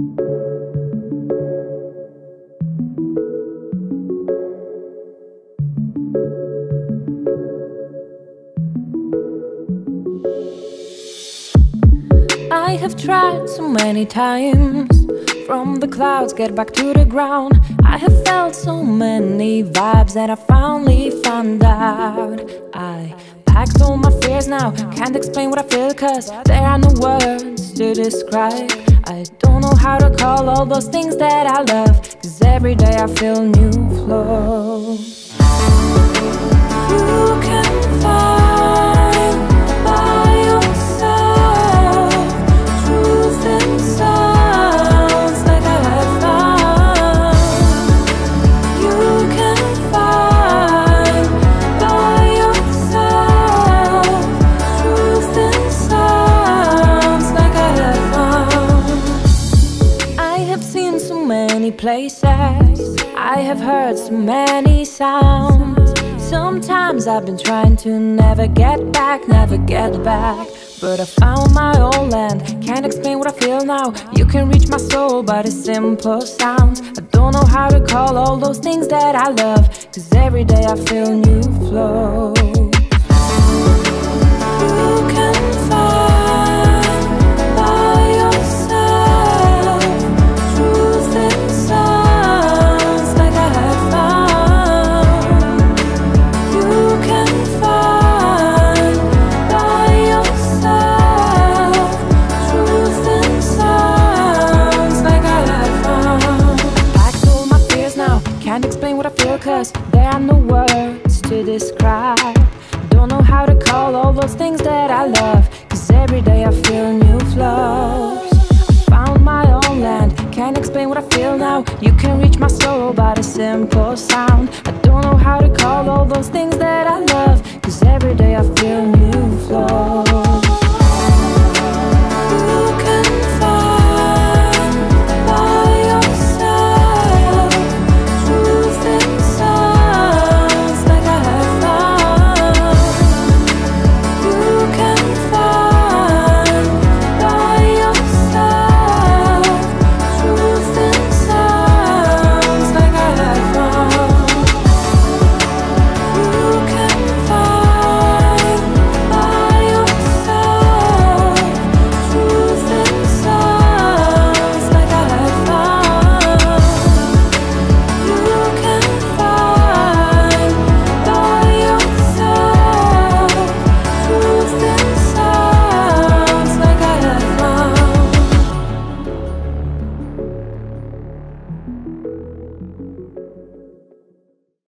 I have tried so many times From the clouds get back to the ground. I have felt so many vibes that I finally found out. I packed all my fears now Can't explain what I feel cause there are no words to describe I don't know how to call all those things that I love. Cause every day I feel new flow places. I have heard so many sounds. Sometimes I've been trying to never get back, never get back. But I found my own land. Can't explain what I feel now. You can reach my soul by the simple sounds. I don't know how to call all those things that I love. Cause every day I feel new flow cause there are no words to describe. Don't know how to call all those things that I love. Cause every day I feel new flows. I found my own land, can't explain what I feel now. You can reach my soul by the simple sound. I don't know how to call all those things that I love. Cause every day I feel new flows.